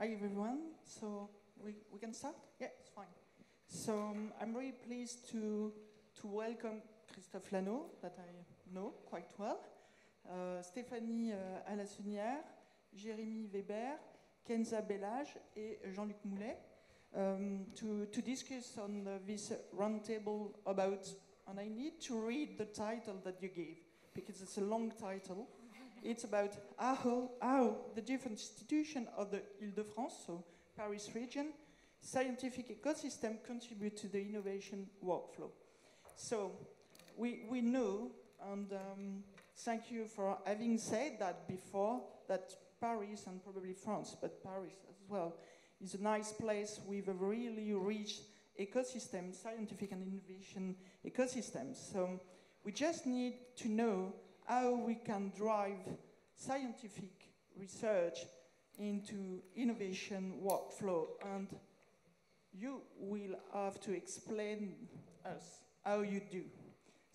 Hi everyone. So we, we can start? Yeah, it's fine. So um, I'm very pleased to, to welcome Christophe Lanneau, that I know quite well, uh, Stéphanie uh, Jérémy Weber, Kenza Belhaj, et Jean-Luc Moullet um, to, to discuss on uh, this roundtable about, and I need to read the title that you gave because it's a long title. It's about how, how the different institutions of the Ile-de-France, so Paris region, scientific ecosystem contribute to the innovation workflow. So we, we know, and um, thank you for having said that before, that Paris and probably France, but Paris as well, is a nice place with a really rich ecosystem, scientific and innovation ecosystem. So we just need to know how we can drive scientific research into innovation workflow and you will have to explain us how you do.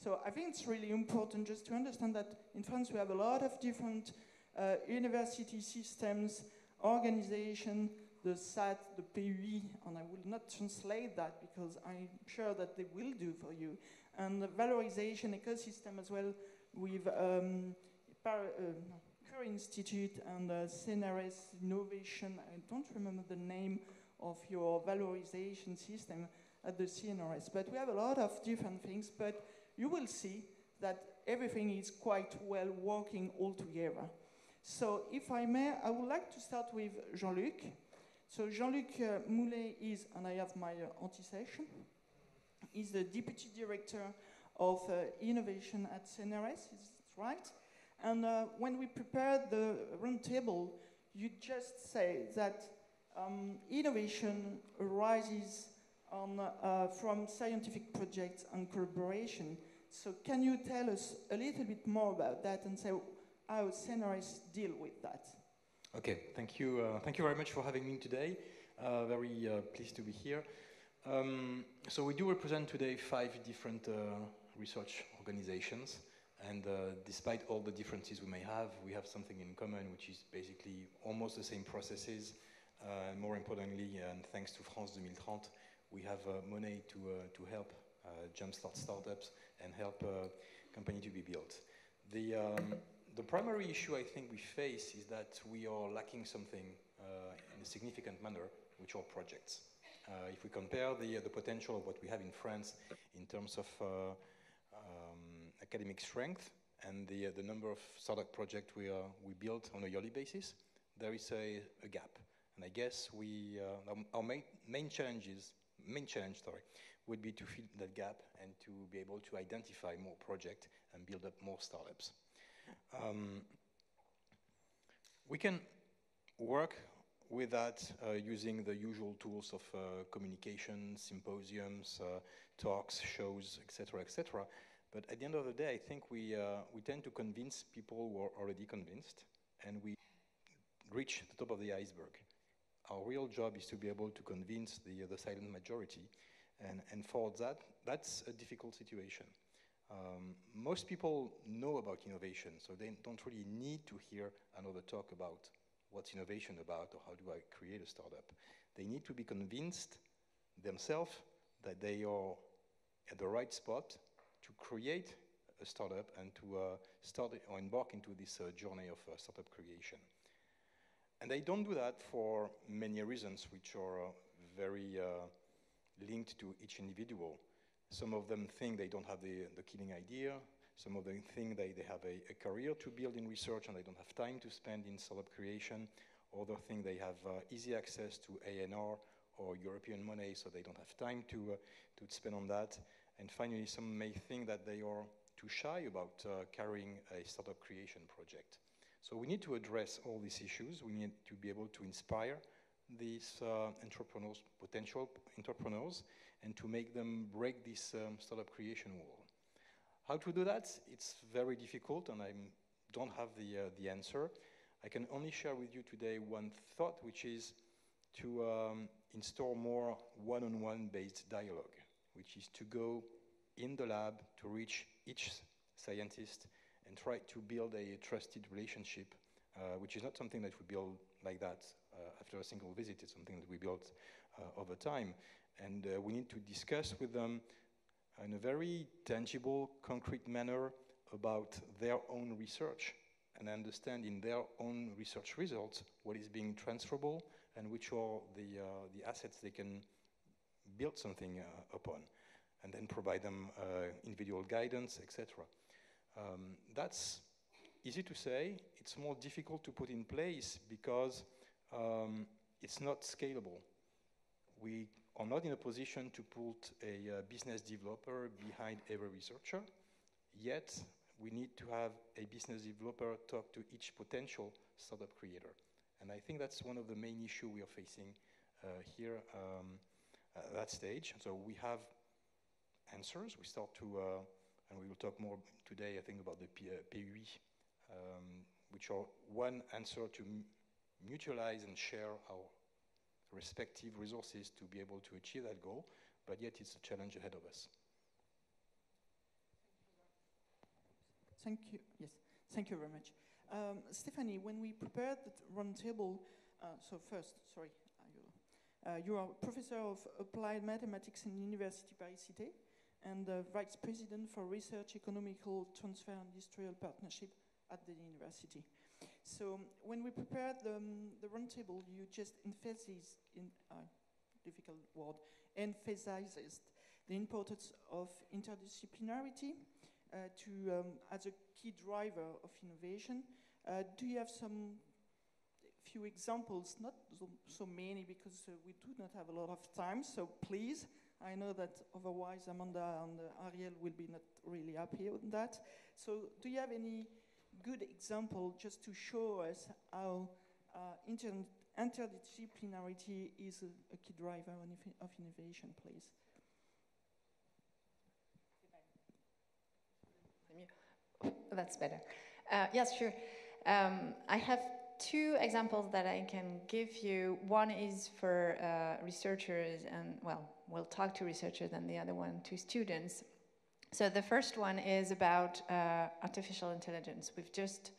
So I think it's really important just to understand that in France we have a lot of different uh, university systems, organization, the SATT, the PUI, and I will not translate that because I'm sure that they will do for you, and the valorization ecosystem as well with um, uh, Curie Institute and uh, CNRS Innovation. I don't remember the name of your valorization system at the CNRS, but we have a lot of different things, but you will see that everything is quite well working all together. So if I may, I would like to start with Jean-Luc. So Jean-Luc uh, Moullet is, and I have my uh, anti-session, is the Deputy Director of uh, Innovation at CNRS, is right? And uh, when we prepared the roundtable, you just say that um, innovation arises on, uh, from scientific projects and collaboration. So can you tell us a little bit more about that and say how CNRS deal with that? Okay, thank you. Uh, thank you very much for having me today. Uh, very uh, pleased to be here. Um, so we do represent today five different research organizations. And uh, despite all the differences we may have, we have something in common, which is basically almost the same processes. Uh, and more importantly, and thanks to France 2030, we have money to, to help jumpstart startups and help companies to be built. The, um, the primary issue I think we face is that we are lacking something uh, in a significant manner, which are projects. Uh, if we compare the, uh, the potential of what we have in France in terms of uh, academic strength and the, uh, the number of startup projects we, we build on a yearly basis, there is a, a gap. And I guess we, uh, our main, main challenges, main challenge, sorry, would be to fill that gap and to be able to identify more projects and build up more startups. Um, we can work with that uh, using the usual tools of uh, communication, symposiums, uh, talks, shows, etc., etc. But at the end of the day, I think we, uh, we tend to convince people who are already convinced, and we reach the top of the iceberg. Our real job is to be able to convince the, the silent majority, and, and for that, that's a difficult situation. Um, most people know about innovation, so they don't really need to hear another talk about what's innovation about or how do I create a startup. They need to be convinced themselves that they are at the right spot create a startup and to uh, start or embark into this uh, journey of uh, startup creation. And they don't do that for many reasons, which are uh, very uh, linked to each individual. Some of them think they don't have the, the killing idea. Some of them think they, they have a, a, career to build in research and they don't have time to spend in startup creation. Other think they have uh, easy access to ANR or European money, so they don't have time to, to spend on that. And finally, some may think that they are too shy about uh, carrying a startup creation project. So we need to address all these issues. We need to be able to inspire these uh, entrepreneurs, potential entrepreneurs, and to make them break this um, startup creation wall. How to do that? It's very difficult, and I don't have the, uh, the answer. I can only share with you today one thought, which is to um, install more one-on-one based dialogue, which is to go in the lab to reach each scientist and try to build a trusted relationship, uh, which is not something that we build like that uh, after a single visit. It's something that we built uh, over time. And uh, we need to discuss with them in a very tangible, concrete manner about their own research and understand in their own research results what is being transferable and which are the, uh, the assets they can build something uh, upon and then provide them uh, individual guidance, etc. Um, that's easy to say. It's more difficult to put in place because um, it's not scalable. We are not in a position to put a uh, business developer behind every researcher, yet we need to have a business developer talk to each potential startup creator. And I think that's one of the main issues we are facing uh, here um, at that stage. So we have answers. We start to, uh, and we will talk more today, I think, about the P uh, PUI, um, which are one answer to mutualize and share our respective resources to be able to achieve that goal, but yet it's a challenge ahead of us. Thank you. Yes, thank you very much. Um, Stephanie, when we prepared the roundtable, uh, so first, sorry, uh, you are professor of applied mathematics in University Paris-Cité and uh, vice president for research, economical transfer, and industrial partnership at the university. So when we prepared the, um, the roundtable, you just emphasized, in uh, difficult word, emphasized the importance of interdisciplinarity uh, to um, as a key driver of innovation. Uh, do you have some few examples, not so, so many because uh, we do not have a lot of time, so please, I know that otherwise Amanda and Ariel will be not really happy with that. So do you have any good example just to show us how uh, inter interdisciplinarity is a, a, key driver of innovation, please? That's better. Uh, yes, sure. Um, I have two examples that I can give you. One is for uh, researchers, and well, we'll talk to researchers, and the other one to students. So the first one is about uh, artificial intelligence. We've just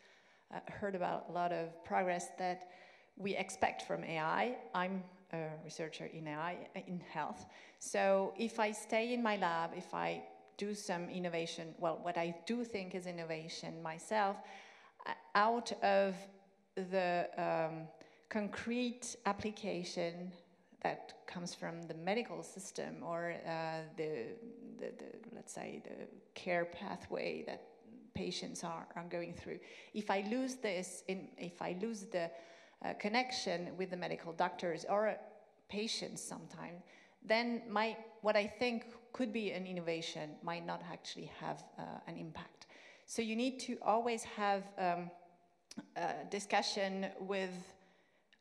uh, heard about a lot of progress that we expect from AI. I'm a researcher in AI, in health. So if I stay in my lab, if I do some innovation, well, what I do think is innovation myself, uh, out of the um, concrete application that comes from the medical system or uh, the, the, the, let's say, the care pathway that patients are, are going through. If I lose this, in, if I lose the uh, connection with the medical doctors or patients sometimes, then my, what I think could be an innovation might not actually have uh, an impact. So you need to always have um, a discussion with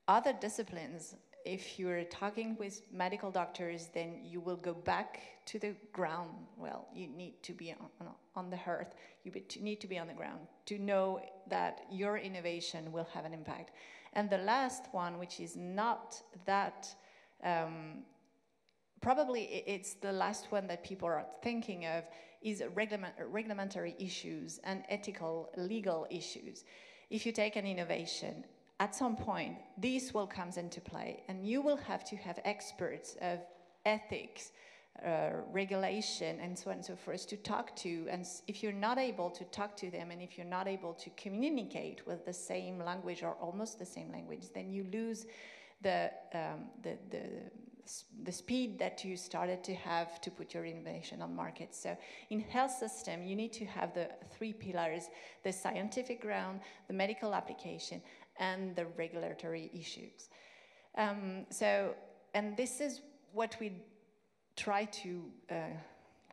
other disciplines if you're talking with medical doctors, then you will go back to the ground. Well, you need to be on, on the earth. You need to be on the ground to know that your innovation will have an impact. And the last one, which is not that, um, probably it's the last one that people are thinking of, is reglement, reglementary issues and ethical, legal issues. If you take an innovation at some point, this will come into play, and you will have to have experts of ethics, uh, regulation, and so on and so forth to talk to. And if you're not able to talk to them, and if you're not able to communicate with the same language or almost the same language, then you lose the, um, the, the the speed that you started to have to put your innovation on market. So in health system, you need to have the three pillars, the scientific ground, the medical application, and the regulatory issues. Um, so, and this is what we try to uh,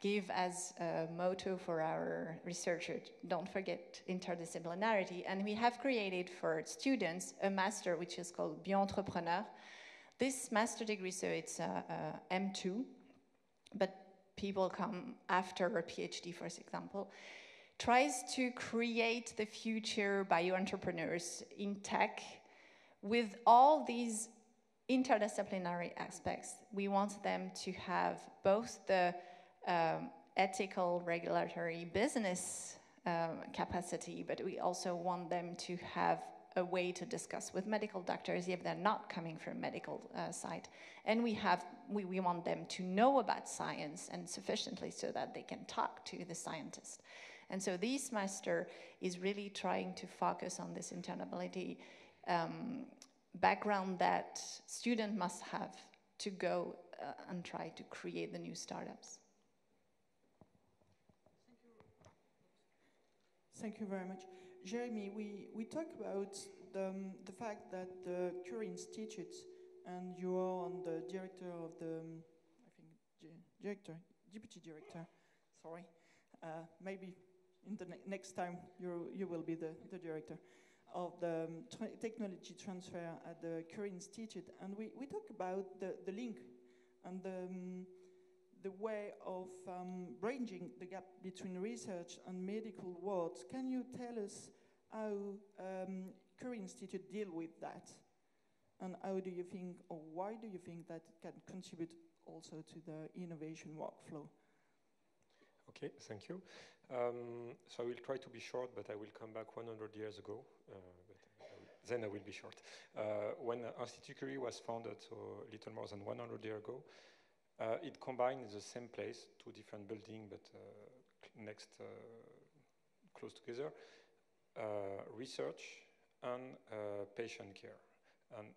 give as a motto for our researchers. Don't forget interdisciplinarity. And we have created for students a master which is called Bioentrepreneur. This master degree, so it's a, a M2, but people come after a PhD, for example tries to create the future bio-entrepreneurs in tech with all these interdisciplinary aspects. We want them to have both the um, ethical, regulatory, business um, capacity, but we also want them to have a way to discuss with medical doctors if they're not coming from medical uh, side. And we have we, we want them to know about science and sufficiently so that they can talk to the scientist. And so this master is really trying to focus on this internability um, background that student must have to go uh, and try to create the new startups. Thank you very much. Jeremy, we, we talked about the, um, the fact that the Curie Institute, and you are on the director of the, um, I think, director, deputy director, sorry, uh, maybe in the ne next time you, you will be the, the director of the um, tra technology transfer at the Curie Institute. And we, we talk about the, the link and the, um, the way of um, bridging the gap between research and medical worlds. Can you tell us how um, Curie Institute deal with that? And how do you think, or why do you think that can contribute also to the innovation workflow? Okay, thank you. Um, so I will try to be short, but I will come back 100 years ago. Uh, I then I will be short. Uh, when Institut Curie was founded, so a little more than 100 years ago, uh, it combined in the same place, two different buildings, but uh, next, uh, close together, uh, research and patient care. And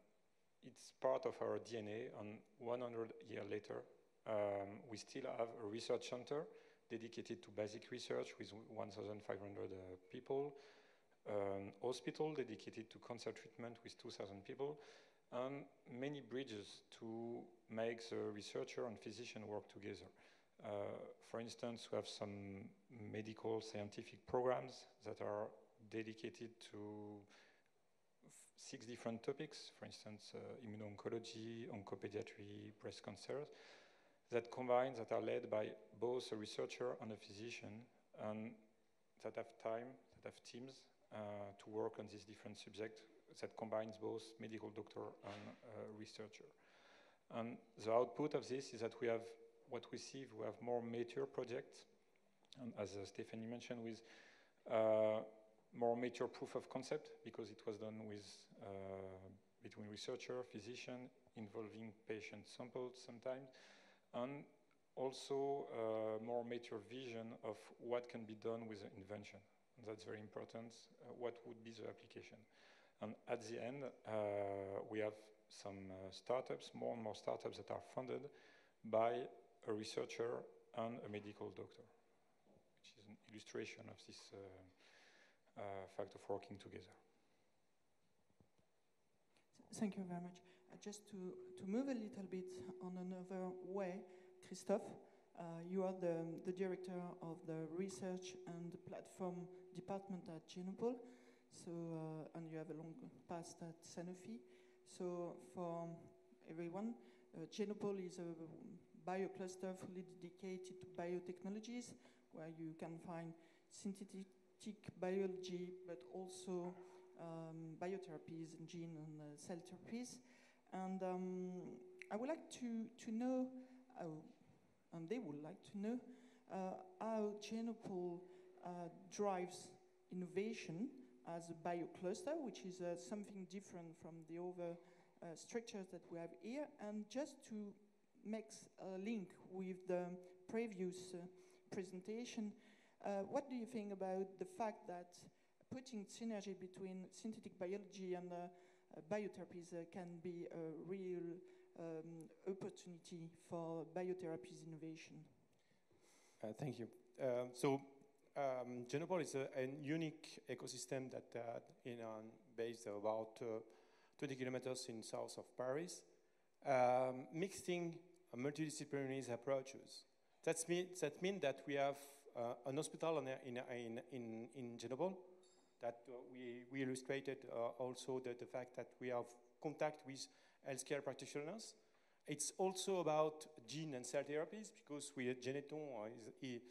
it's part of our DNA, and 100 years later, um, we still have a research center dedicated to basic research with 1,500 uh, people, um, hospital dedicated to cancer treatment with 2,000 people, and many bridges to make the researcher and physician work together. Uh, for instance, we have some medical scientific programs that are dedicated to six different topics, for instance, uh, immuno-oncology, oncopediatry, breast cancer, that combine, that are led by both a researcher and a physician, and that have time, that have teams uh, to work on these different subjects that combines both medical doctor and uh, researcher. And the output of this is that we have what we see, we have more mature projects, and as uh, Stephanie mentioned, with uh, more mature proof of concept because it was done with between researcher, physician, involving patient samples sometimes, and also uh, more mature vision of what can be done with the invention. And that's very important. Uh, what would be the application? And at the end, uh, we have some uh, startups, more and more startups that are funded by a researcher and a medical doctor, which is an illustration of this uh, fact of working together. Thank you very much. Uh, just to, to move a little bit on another way, Christophe, uh, you are the, the director of the research and platform department at Genopole. So, uh, and you have a long past at Sanofi. So, for everyone, uh, Genopole is a biocluster fully dedicated to biotechnologies, where you can find synthetic biology, but also um, biotherapies and gene and uh, cell therapies. And um, I would like to, to know, how, and they would like to know, uh, how Genopole uh, drives innovation as a biocluster, which is uh, something different from the other uh, structures that we have here. And just to make a link with the previous uh, presentation, uh, what do you think about the fact that putting synergy between synthetic biology and uh, biotherapies uh, can be a real um, opportunity for biotherapies innovation. Thank you. Um, so um, Genopole is a, a, unique ecosystem that uh, in um, based about uh, 20 kilometers in south of Paris, um, mixing multidisciplinary approaches. That means that we have uh, an hospital in, in, in, in Genopole that uh, we, we illustrated uh, also the, the fact that we have contact with healthcare practitioners. It's also about gene and cell therapies because we at Généthon is,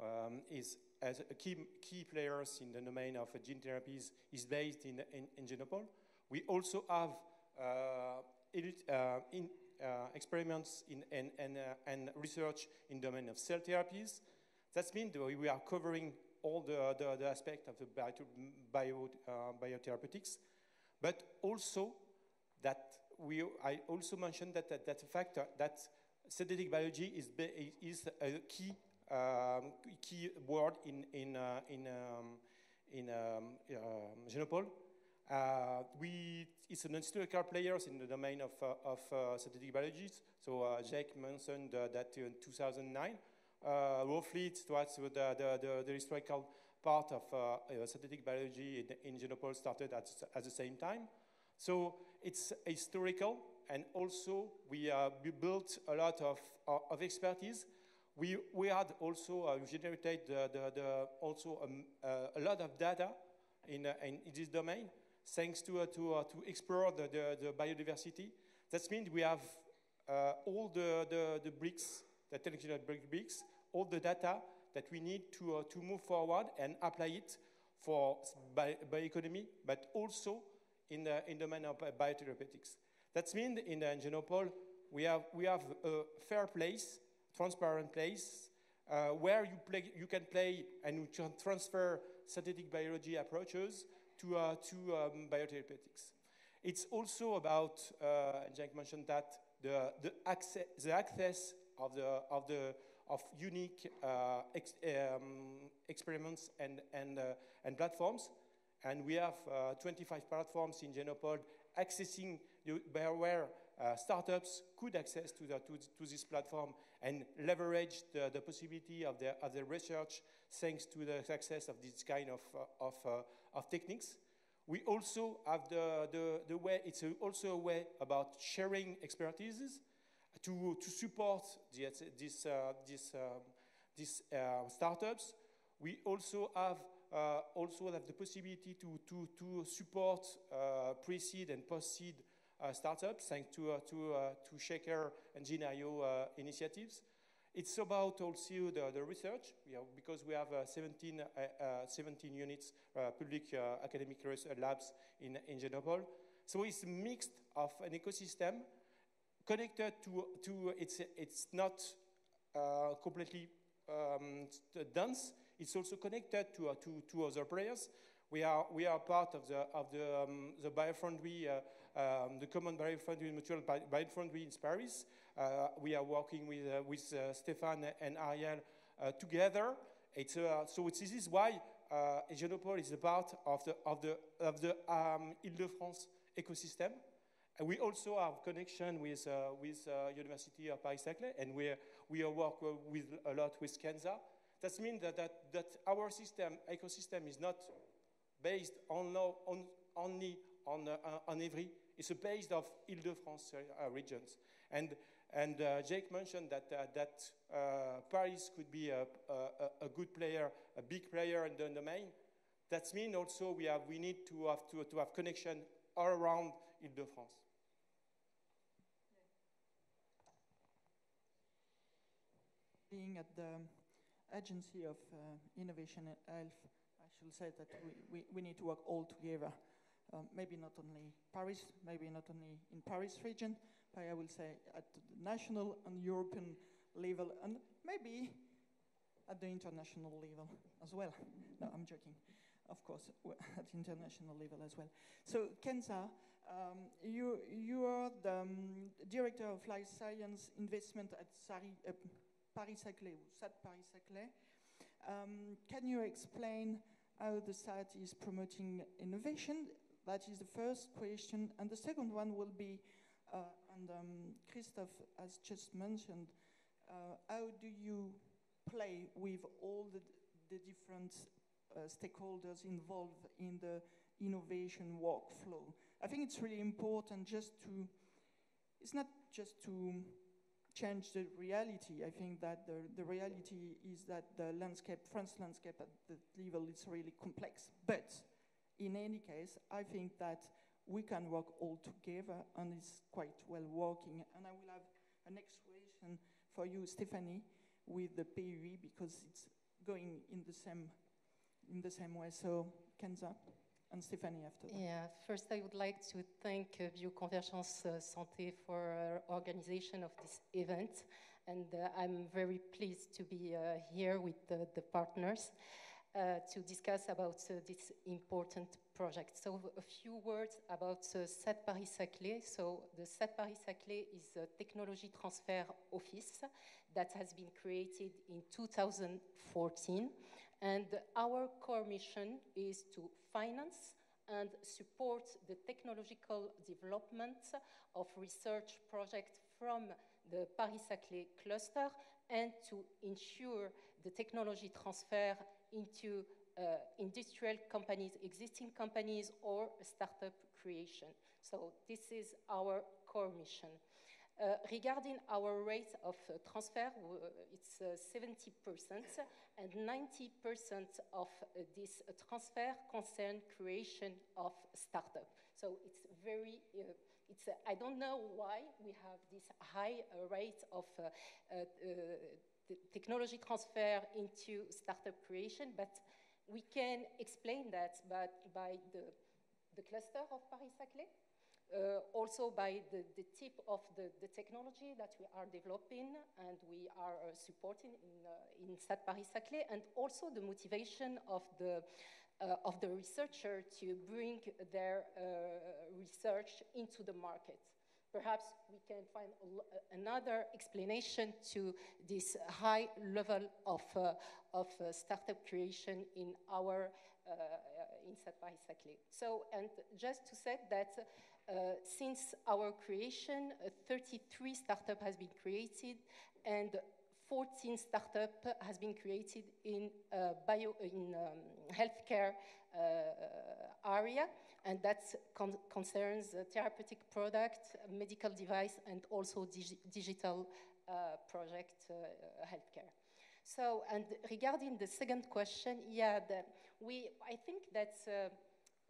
um, is as a key, key players in the domain of gene therapies is based in, in, in Genopole. We also have uh, uh, in, uh, experiments in, and, and, uh, and research in the domain of cell therapies. That means we are covering all the, the, the aspect of the bio, bio uh, biotherapeutics. but also that we, I also mentioned that, that, that the fact that synthetic biology is, is a key, um, key word in, in, uh, in, um, in um, uh, Genopole. Uh, we, it's an historical players in the domain of, uh, of uh, synthetic biologies. So uh, Jake mentioned that in 2009, roughly it was the, the, the, historical part of synthetic biology in, in Genopole started at, at the same time. So it's historical, and also we, uh, we built a lot of, of expertise. We, we had also uh, generated the, the, the also um, uh, a lot of data in, uh, in, in, this domain, thanks to, uh, to, to explore the, the, the, biodiversity. That means we have all the, the, the bricks, the technical bricks, all the data that we need to, to move forward and apply it for bi bioeconomy, but also in the, in the domain of biotherapeutics. That means in the Genopole, we have, we have a fair place, transparent place, uh, where you, play, you can play and you can transfer synthetic biology approaches to, uh, to um, biotherapeutics. It's also about, uh, and Jack mentioned that, the, the, access, the access of, the, of, the, of unique uh, ex, um, experiments and, and, uh, and platforms and we have uh, 25 platforms in Genopole accessing the, where uh, startups could access to, the, to, to, this platform and leverage the, the possibility of their, of the research thanks to the success of this kind of, uh, of, uh, of techniques. We also have the, the, the way, it's a, also a way about sharing expertises to, to support this, this, uh, this, um, this startups. We also have also have the possibility to, to, to support pre-seed and post-seed startups thanks to, to, to Shaker and Gene.io initiatives. It's about also the, the research, you know, because we have 17, 17 units, public academic labs in, in Genopole. So it's mixed of an ecosystem connected to, to it's, it's not uh, completely um, dense, it's also connected to, uh, to, to other players. We are, we are part of the, of the, um, the biofoundry, uh, um, the common biofoundry mutual biofoundry in Paris. Uh, we are working with, uh, with uh, Stéphane and Ariel uh, together. It's, so it's, this is why uh, Genopole is a part of the, of the, of the um, Ile-de-France ecosystem. And we also have connection with, with University of Paris-Saclay, and we, we are work with, a lot with Kenza. That means that, that, that our system, ecosystem is not based on, on, only on, uh, on Évry. It's based of Ile-de-France uh, regions. And, and uh, Jake mentioned that, uh, that uh, Paris could be a, a, a, good player, a big player in the domain. That means also we, have, we need to have, to, to have connection all around Ile-de-France. Being at the Agency of uh, Innovation and Health, I should say that we, we, we need to work all together. Um, maybe not only Paris, maybe not only in Paris region, but I will say at the national and European level, and maybe at the international level as well. No, I'm joking. Of course, at international level as well. So, Kenza, um, you, you are the um, director of life science investment at Sari, uh, Paris-Saclay, SATT Paris-Saclay. Um, can you explain how the SATT is promoting innovation? That is the first question. And the second one will be, uh, and um, Christophe has just mentioned, uh, how do you play with all the, the different uh, stakeholders involved in the innovation workflow? I think it's really important just to, it's not just to change the reality. I think that the, the reality is that the landscape, France landscape at the level is really complex. But in any case, I think that we can work all together and it's quite well working. And I will have an explanation for you, Stephanie, with the PUE because it's going in the same in the same way. So Kenza and Stephanie after that. Yeah, first I would like to thank uh, Bioconvergence uh, Santé for uh, organization of this event. And uh, I'm very pleased to be uh, here with the, the partners. Uh, to discuss about uh, this important project. So a few words about uh, SATT Paris-Saclay. So the SATT Paris-Saclay is a technology transfer office that has been created in 2014. And our core mission is to finance and support the technological development of research projects from the Paris-Saclay cluster and to ensure the technology transfer into uh, industrial companies, existing companies, or startup creation. So this is our core mission. Uh, regarding our rate of uh, transfer, it's 70%, uh, and 90% of uh, this uh, transfer concern creation of startup. So it's very, it's, I don't know why we have this high rate of technology transfer into startup creation, but we can explain that by, by the, the cluster of Paris-Saclay, uh, also by the, the tip of the, the, technology that we are developing and we are uh, supporting in, uh, in Paris-Saclay, and also the motivation of the, uh, of the researcher to bring their uh, research into the market. Perhaps we can find another explanation to this high level of, uh, of uh, startup creation in our uh, in SATT Paris-Saclay. So, and just to say that uh, since our creation, uh, 33 startup has been created and 14 startup has been created in uh, bio in um, healthcare area and that con concerns therapeutic product, medical device, and also dig digital uh, project uh, healthcare. So, and regarding the second question, yeah, the, we, I think that uh,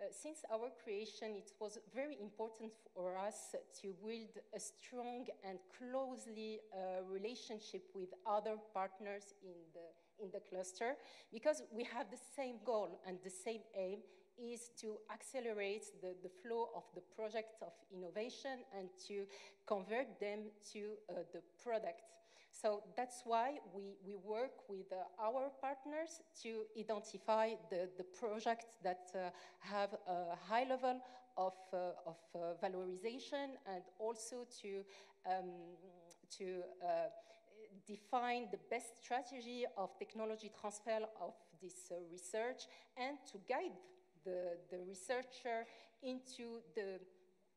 uh, since our creation, it was very important for us to build a strong and closely uh, relationship with other partners in the, in the cluster because we have the same goal and the same aim is to accelerate the, the flow of the project of innovation and to convert them to uh, the product. So that's why we, we work with uh, our partners to identify the, the projects that uh, have a high level of, uh, of uh, valorization and also to, um, to uh, define the best strategy of technology transfer of this research and to guide the, the researcher into the,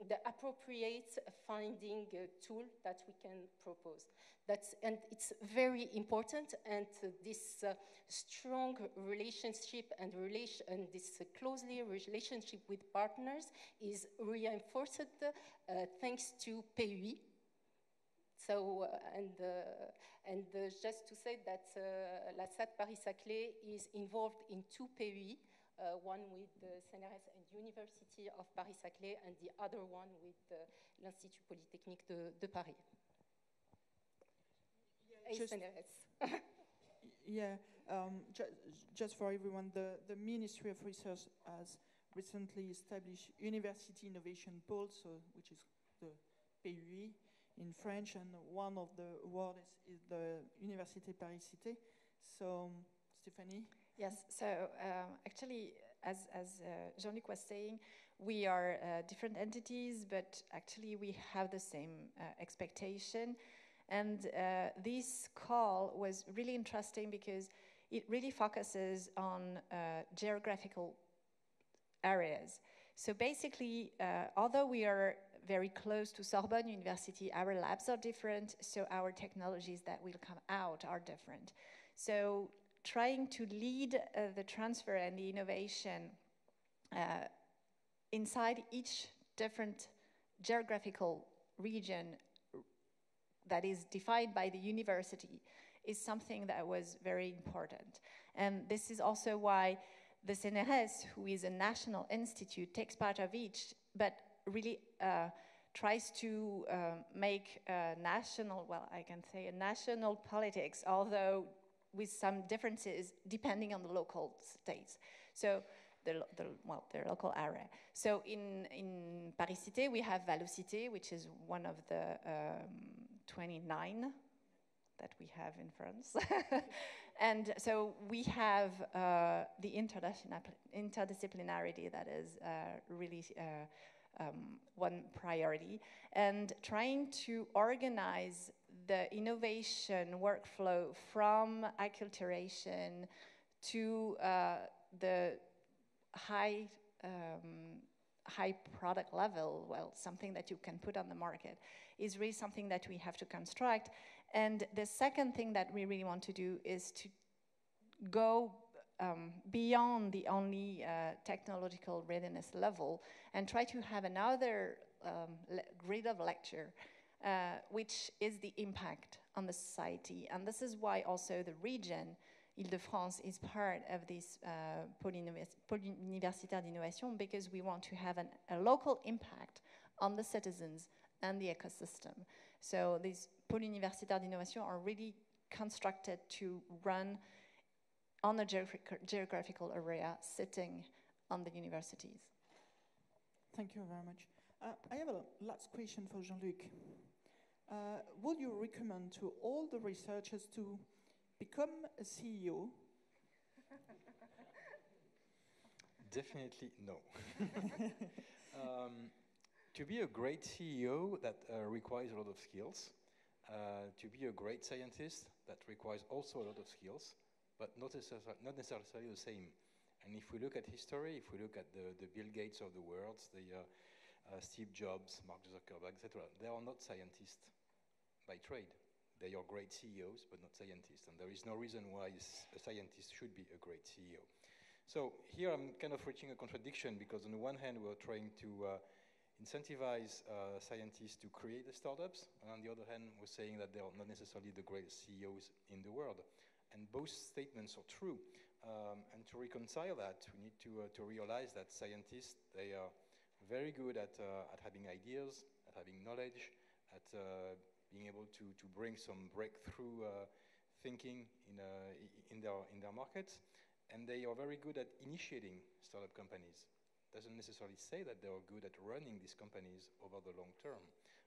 the appropriate finding uh, tool that we can propose. That's, and it's very important, and uh, this uh, strong relationship and, relation, and this uh, closely relationship with partners is reinforced uh, thanks to PUI. So, uh, and, and just to say that La SATT Paris-Saclay is involved in two PUI, uh, one with the CNRS and University of Paris-Saclay, and the other one with l'Institut Polytechnique de, de Paris. Yeah, just, yeah um, ju just for everyone, the, the Ministry of Research has recently established University Innovation Pole, so, which is the PUI in French, and one of the awards is, is the Université Paris-Cité. So, Stephanie? Yes, so um, actually, as, as uh, Jean-Luc was saying, we are uh, different entities, but actually we have the same uh, expectation. And uh, this call was really interesting because it really focuses on uh, geographical areas. So basically, uh, although we are very close to Sorbonne University, our labs are different, so our technologies that will come out are different. So trying to lead uh, the transfer and the innovation uh, inside each different geographical region that is defined by the university is something that was very important. And this is also why the CNRS, who is a national institute, takes part of each, but really uh, tries to uh, make national, well, I can say a national politics, although with some differences depending on the local states. So the, the, well, the local area. So in, in Paris Cité, we have Vallocité, which is one of the um, 29 that we have in France. And so we have uh, the interdisciplinarity that is uh, really uh, um, one priority, and trying to organize the innovation workflow from acculturation to uh, the high um, high product level, well, something that you can put on the market, is really something that we have to construct. And the second thing that we really want to do is to go um, beyond the only uh, technological readiness level and try to have another um, grid of lecture, uh, which is the impact on the society. And this is why also the region Ile-de-France is part of this uh, pôle, universitaire d'innovation because we want to have an, a local impact on the citizens and the ecosystem. So these pôles universitaires d'innovation are really constructed to run on a geographical area sitting on the universities. Thank you very much. Uh, I have a last question for Jean-Luc. Uh, would you recommend to all the researchers to become a CEO? Definitely no. um, to be a great CEO, that uh, requires a lot of skills. Uh, to be a great scientist, that requires also a lot of skills, but not, not necessarily the same. And if we look at history, if we look at the, the Bill Gates of the world, the uh, Steve Jobs, Mark Zuckerberg, etc., they are not scientists by trade. They are great CEOs, but not scientists. And there is no reason why a scientist should be a great CEO. So here I'm kind of reaching a contradiction because on the one hand, we're trying to uh, incentivize uh, scientists to create the startups. And on the other hand, we're saying that they are not necessarily the greatest CEOs in the world. And both statements are true. Um, and to reconcile that, we need to, uh, to realize that scientists, they are very good at, uh, at having ideas, at having knowledge, at uh, being able to, to bring some breakthrough uh, thinking in, in, their, in their markets. And they are very good at initiating startup companies. Doesn't necessarily say that they are good at running these companies over the long term.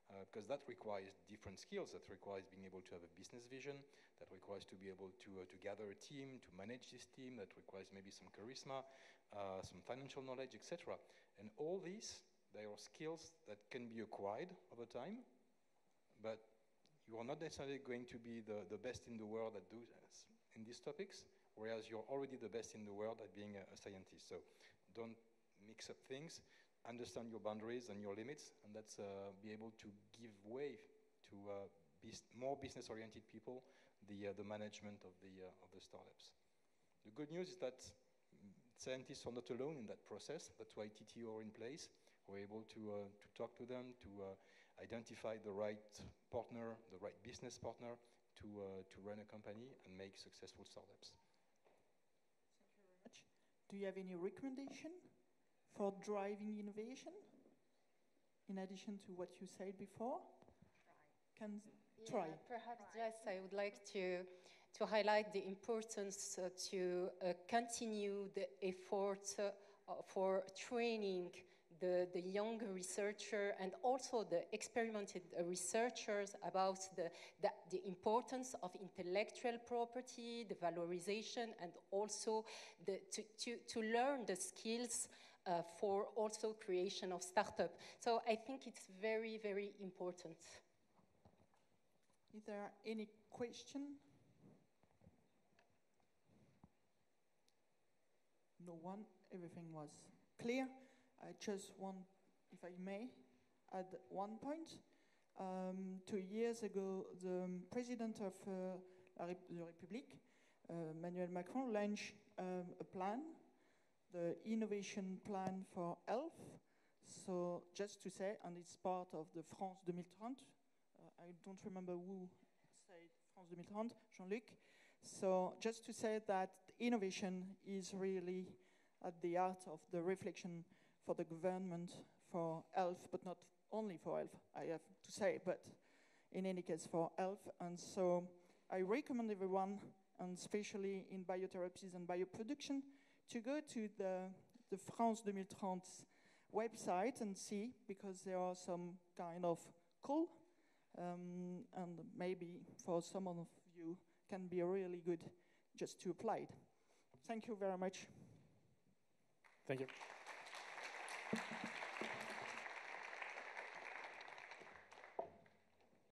Uh, because that requires different skills. That requires being able to have a business vision. That requires to be able to, uh, to gather a team, to manage this team. That requires maybe some charisma, uh, some financial knowledge, etc. And all these, they are skills that can be acquired over time, but you are not necessarily going to be the, the best in the world at do, in these topics, whereas you're already the best in the world at being a, a scientist. So don't mix up things, understand your boundaries and your limits, and let's uh, be able to give way to uh, more business-oriented people the, uh, the management of the, uh, of the startups. The good news is that scientists are not alone in that process. That's why TTO are in place. We're able to, uh, to talk to them, to uh, identify the right partner, the right business partner to, to run a company and make successful startups. Thank you very much. Do you have any recommendation for driving innovation? In addition to what you said before? Can yeah, try. Perhaps, yes, I would like to, to highlight the importance uh, to uh, continue the effort uh, for training the, the young researcher and also the experimented researchers about the, the, the, importance of intellectual property, the valorization, and also the, to, to, to learn the skills uh, for also creation of startup. So I think it's very, very important. Is there any question? No one, everything was clear. I just want, if I may, add one point. Um, two years ago, the president of uh, the Republic, uh, Emmanuel Macron, launched um, a plan, the innovation plan for health. So just to say, and it's part of the France 2030. Uh, I don't remember who said France 2030, Jean-Luc. So just to say that innovation is really at the heart of the reflection for the government for health, but not only for health, I have to say, but in any case for health. And so I recommend everyone, and especially in biotherapies and bioproduction, to go to the, the France 2030 website and see, because there are some kind of cool, um, and maybe for some of you can be really good just to apply it. Thank you very much. Thank you.